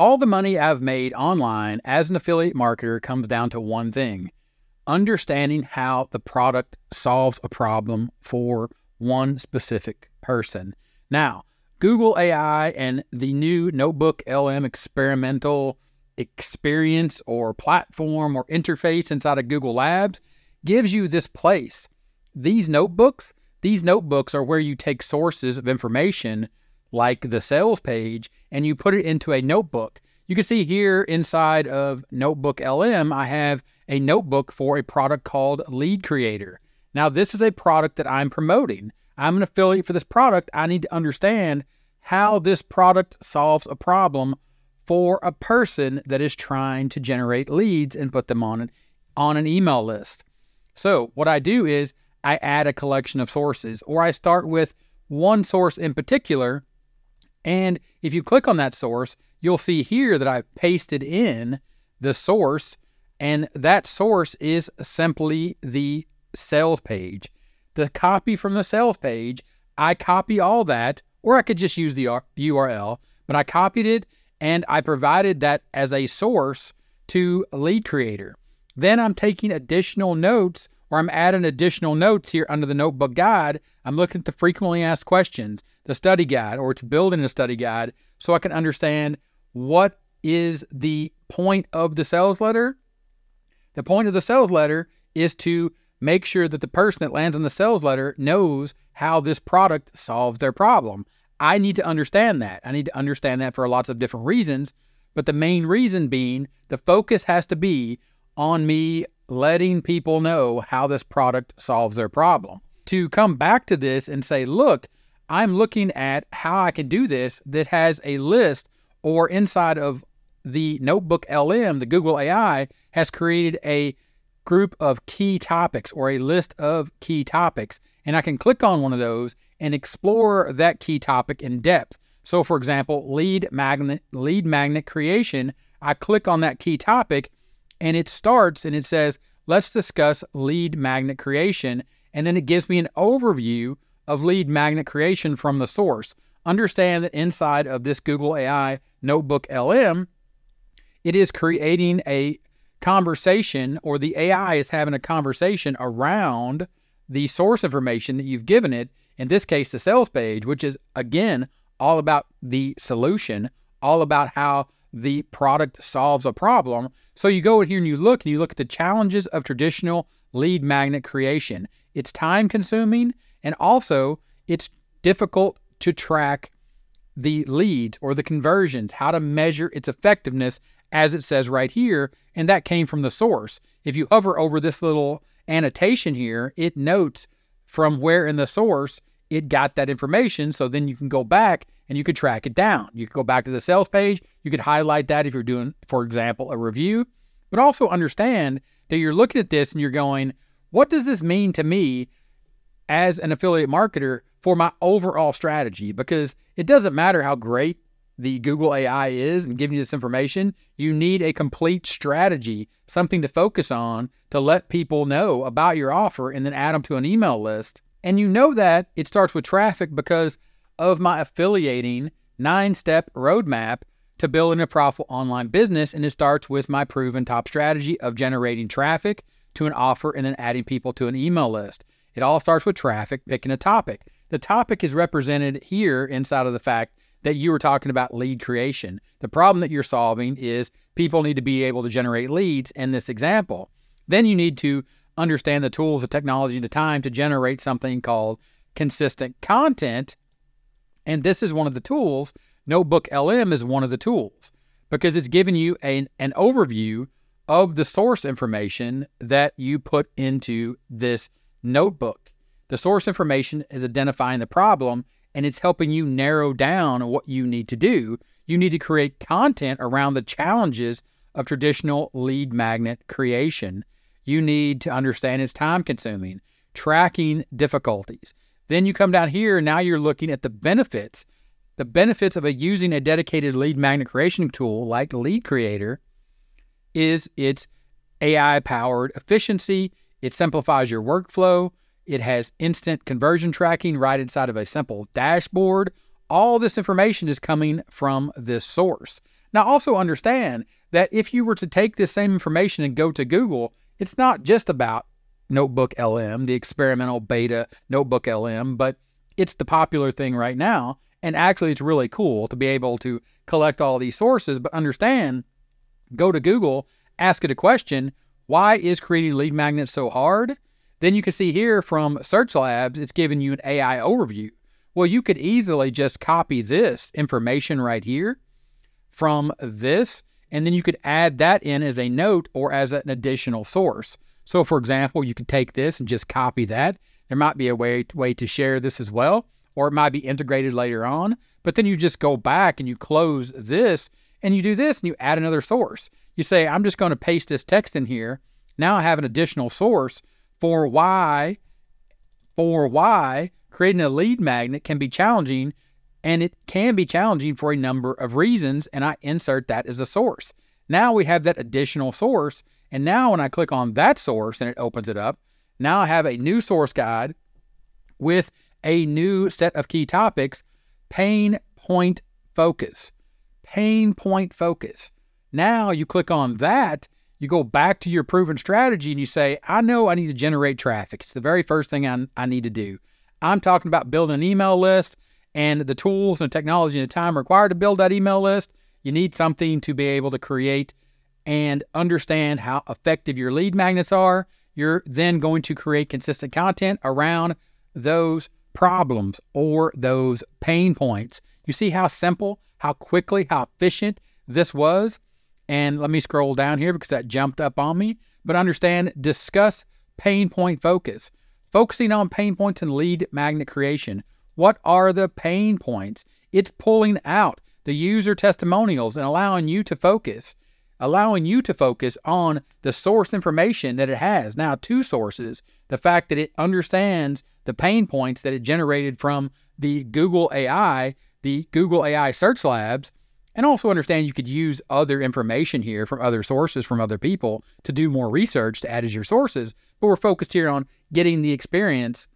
All the money I've made online as an affiliate marketer comes down to one thing understanding how the product solves a problem for one specific person. Now, Google AI and the new Notebook LM experimental experience or platform or interface inside of Google Labs gives you this place. These notebooks, these notebooks are where you take sources of information like the sales page and you put it into a notebook. You can see here inside of Notebook LM, I have a notebook for a product called Lead Creator. Now, this is a product that I'm promoting. I'm an affiliate for this product. I need to understand how this product solves a problem for a person that is trying to generate leads and put them on an, on an email list. So, what I do is I add a collection of sources, or I start with one source in particular. And if you click on that source, you'll see here that I've pasted in the source, and that source is simply the sales page. The copy from the sales page, I copy all that, or I could just use the URL, but I copied it and I provided that as a source to Lead Creator. Then I'm taking additional notes or I'm adding additional notes here under the notebook guide. I'm looking at the frequently asked questions, the study guide, or it's building a study guide so I can understand what is the point of the sales letter. The point of the sales letter is to make sure that the person that lands on the sales letter knows how this product solves their problem. I need to understand that. I need to understand that for lots of different reasons. But the main reason being the focus has to be on me letting people know how this product solves their problem. To come back to this and say, look, I'm looking at how I can do this that has a list or inside of the Notebook LM, the Google AI has created a group of key topics or a list of key topics. And I can click on one of those and explore that key topic in depth. So, for example, lead magnet, lead magnet creation, I click on that key topic and it starts and it says, let's discuss lead magnet creation. And then it gives me an overview of lead magnet creation from the source. Understand that inside of this Google AI Notebook LM, it is creating a conversation or the AI is having a conversation around the source information that you've given it, in this case, the sales page, which is again all about the solution, all about how the product solves a problem. So you go in here and you look and you look at the challenges of traditional lead magnet creation. It's time consuming and also it's difficult to track the leads or the conversions, how to measure its effectiveness as it says right here, and that came from the source. If you hover over this little annotation here, it notes from where in the source it got that information. So then you can go back and you could track it down. You could go back to the sales page. You could highlight that if you're doing, for example, a review, but also understand that you're looking at this and you're going, what does this mean to me as an affiliate marketer for my overall strategy? Because it doesn't matter how great the Google AI is and giving you this information, you need a complete strategy, something to focus on to let people know about your offer and then add them to an email list. And you know that it starts with traffic because of my affiliating nine step roadmap to building a profitable online business. And it starts with my proven top strategy of generating traffic to an offer and then adding people to an email list. It all starts with traffic, picking a topic. The topic is represented here inside of the fact that you were talking about lead creation. The problem that you're solving is people need to be able to generate leads in this example. Then you need to understand the tools, the technology, the time to generate something called consistent content. And this is one of the tools. Notebook LM is one of the tools because it's giving you an, an overview of the source information that you put into this notebook. The source information is identifying the problem and it's helping you narrow down what you need to do. You need to create content around the challenges of traditional lead magnet creation. You need to understand it's time consuming, tracking difficulties. Then you come down here, now you're looking at the benefits. The benefits of a, using a dedicated lead magnet creation tool like Lead Creator is its AI powered efficiency. It simplifies your workflow. It has instant conversion tracking right inside of a simple dashboard. All this information is coming from this source. Now, also understand that if you were to take this same information and go to Google, it's not just about Notebook LM, the experimental beta Notebook LM, but it's the popular thing right now. And actually, it's really cool to be able to collect all these sources, but understand go to Google, ask it a question why is creating lead magnets so hard? Then you can see here from Search Labs, it's giving you an AI overview. Well, you could easily just copy this information right here from this, and then you could add that in as a note or as an additional source. So, for example, you could take this and just copy that. There might be a way, way to share this as well, or it might be integrated later on. But then you just go back and you close this and you do this and you add another source. You say, I'm just going to paste this text in here. Now I have an additional source for why, for why creating a lead magnet can be challenging and it can be challenging for a number of reasons. And I insert that as a source. Now we have that additional source. And now when I click on that source and it opens it up, now I have a new source guide with a new set of key topics pain point focus. Pain point focus. Now you click on that, you go back to your proven strategy and you say, I know I need to generate traffic. It's the very first thing I, I need to do. I'm talking about building an email list and the tools and the technology and the time required to build that email list. You need something to be able to create and understand how effective your lead magnets are. You're then going to create consistent content around those problems or those pain points. You see how simple, how quickly, how efficient this was? And let me scroll down here because that jumped up on me. But understand, discuss pain point focus. Focusing on pain points and lead magnet creation. What are the pain points? It's pulling out the user testimonials and allowing you to focus, allowing you to focus on the source information that it has. Now, two sources the fact that it understands the pain points that it generated from the Google AI, the Google AI Search Labs, and also understand you could use other information here from other sources from other people to do more research to add as your sources. But we're focused here on getting the experience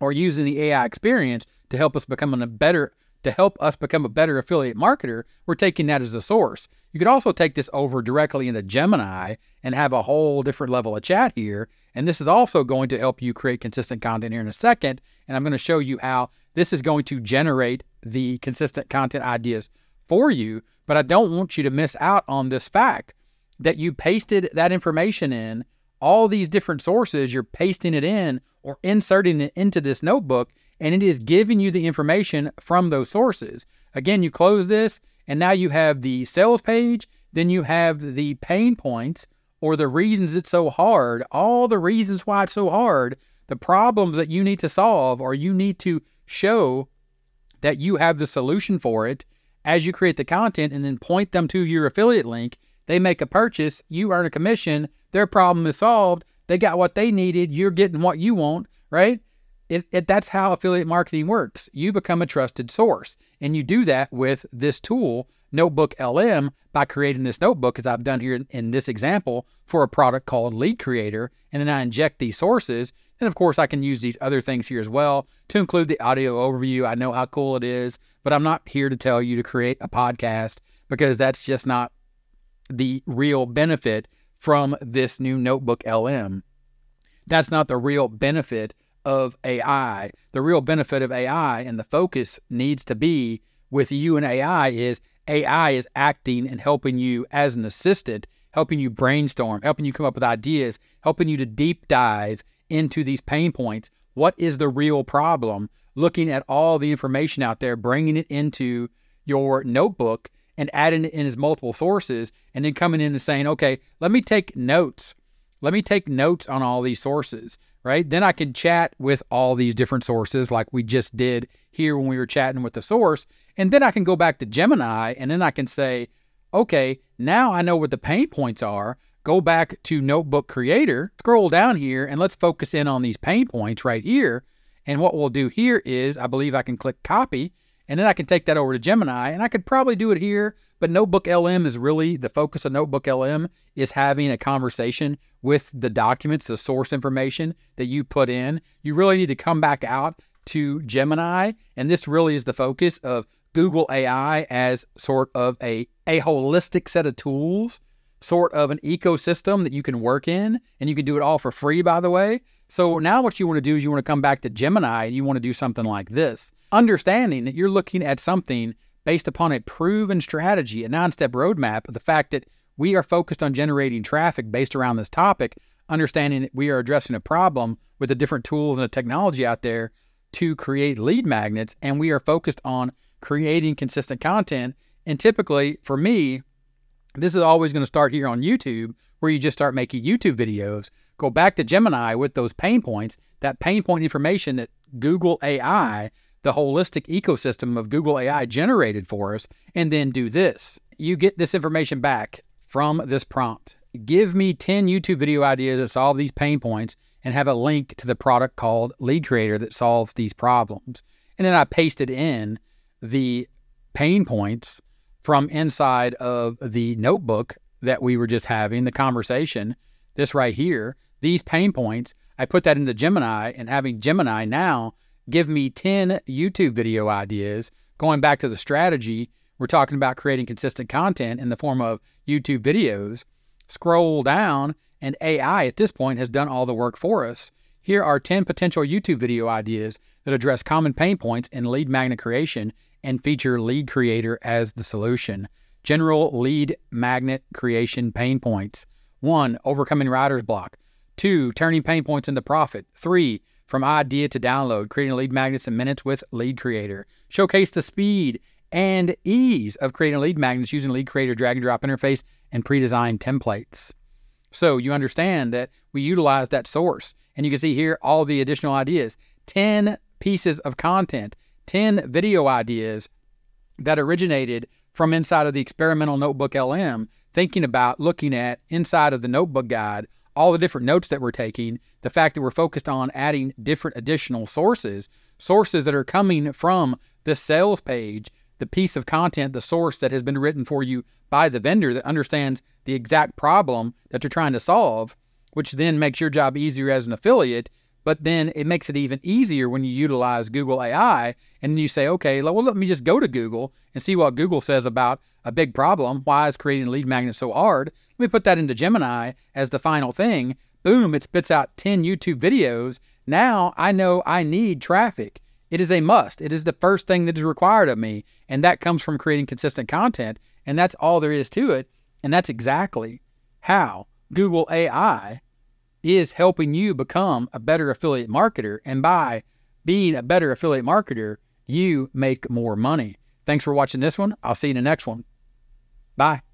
or using the AI experience to help us become a better to help us become a better affiliate marketer, we're taking that as a source. You could also take this over directly into Gemini and have a whole different level of chat here. And this is also going to help you create consistent content here in a second. And I'm going to show you how this is going to generate the consistent content ideas for you. But I don't want you to miss out on this fact that you pasted that information in all these different sources, you're pasting it in or inserting it into this notebook, and it is giving you the information from those sources. Again, you close this, and now you have the sales page, then you have the pain points or the reasons it's so hard, all the reasons why it's so hard, the problems that you need to solve, or you need to show that you have the solution for it as you create the content and then point them to your affiliate link. They make a purchase, you earn a commission, their problem is solved. They got what they needed. You're getting what you want, right? It, it, that's how affiliate marketing works. You become a trusted source, and you do that with this tool, Notebook LM, by creating this notebook, as I've done here in, in this example for a product called Lead Creator. And then I inject these sources. And of course, I can use these other things here as well to include the audio overview. I know how cool it is, but I'm not here to tell you to create a podcast because that's just not the real benefit from this new Notebook LM. That's not the real benefit of AI. The real benefit of AI and the focus needs to be with you and AI is AI is acting and helping you as an assistant, helping you brainstorm, helping you come up with ideas, helping you to deep dive into these pain points. What is the real problem? Looking at all the information out there, bringing it into your notebook and adding it in as multiple sources and then coming in and saying, okay, let me take notes. Let me take notes on all these sources, right? Then I can chat with all these different sources like we just did here when we were chatting with the source. And then I can go back to Gemini and then I can say, okay, now I know what the pain points are. Go back to Notebook Creator, scroll down here, and let's focus in on these pain points right here. And what we'll do here is, I believe I can click copy and then I can take that over to Gemini, and I could probably do it here. But Notebook LM is really the focus of Notebook LM is having a conversation with the documents, the source information that you put in. You really need to come back out to Gemini, and this really is the focus of Google AI as sort of a, a holistic set of tools, sort of an ecosystem that you can work in, and you can do it all for free, by the way. So now what you want to do is you want to come back to Gemini and you want to do something like this, understanding that you're looking at something based upon a proven strategy, a nine step roadmap of the fact that we are focused on generating traffic based around this topic, understanding that we are addressing a problem with the different tools and the technology out there to create lead magnets, and we are focused on creating consistent content. And typically, for me, this is always going to start here on YouTube, where you just start making YouTube videos. Go back to Gemini with those pain points, that pain point information that Google AI, the holistic ecosystem of Google AI generated for us, and then do this. You get this information back from this prompt. Give me 10 YouTube video ideas that solve these pain points and have a link to the product called Lead Creator that solves these problems. And then I pasted in the pain points from inside of the notebook that we were just having, the conversation, this right here, these pain points. I put that into Gemini and having Gemini now give me 10 YouTube video ideas. Going back to the strategy, we're talking about creating consistent content in the form of YouTube videos. Scroll down, and AI at this point has done all the work for us. Here are 10 potential YouTube video ideas that address common pain points in lead magnet creation and feature Lead Creator as the solution. General lead magnet creation pain points. One, overcoming writer's block. Two, turning pain points into profit. Three, from idea to download, creating lead magnets in minutes with Lead Creator. Showcase the speed and ease of creating lead magnets using Lead Creator drag and drop interface and pre designed templates. So you understand that we utilize that source. And you can see here all the additional ideas 10 pieces of content 10 video ideas that originated from inside of the experimental notebook LM, thinking about looking at inside of the notebook guide all the different notes that we're taking, the fact that we're focused on adding different additional sources, sources that are coming from the sales page, the piece of content, the source that has been written for you by the vendor that understands the exact problem that you're trying to solve, which then makes your job easier as an affiliate but then it makes it even easier when you utilize Google AI and you say, okay, well, let me just go to Google and see what Google says about a big problem. Why is creating a lead magnet so hard? Let me put that into Gemini as the final thing. Boom, it spits out 10 YouTube videos. Now I know I need traffic. It is a must. It is the first thing that is required of me. And that comes from creating consistent content. And that's all there is to it. And that's exactly how Google AI is helping you become a better affiliate marketer. And by being a better affiliate marketer, you make more money. Thanks for watching this one. I'll see you in the next one. Bye.